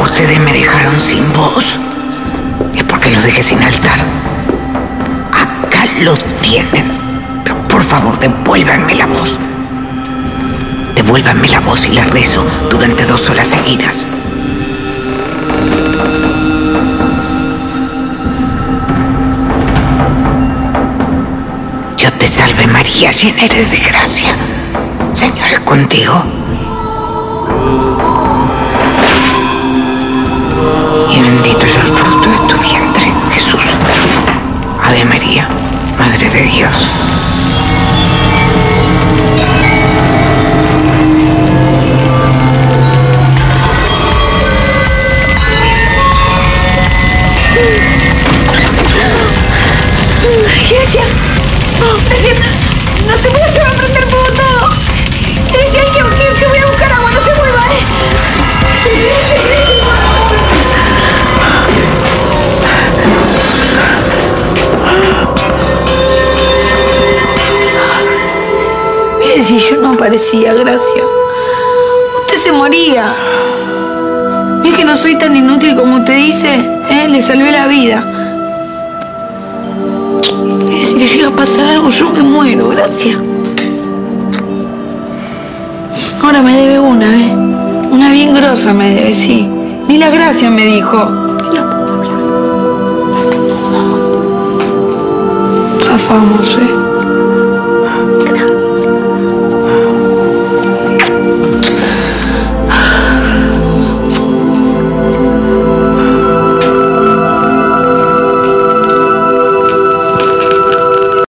ustedes me dejaron sin voz, es porque los dejé sin altar. Acá lo tienen. Pero por favor, devuélvanme la voz. Devuélvanme la voz y la rezo durante dos horas seguidas. Dios te salve María, llena eres de gracia. Señor es contigo. Grecia, oh, Grecia, no se mueva, se va a prender fuego todo. Grecia, que, que, que voy a buscar agua, no se mueva, eh. Mire si yo no aparecía, Gracia. Usted se moría. ¿Ves que no soy tan inútil como usted dice? ¿Eh? Le salvé la vida. Si le llega a pasar algo, yo me muero, Gracia. Ahora me debe una, ¿eh? Una bien grosa me debe, sí. Ni la gracia me dijo. Zafamos, ¿eh?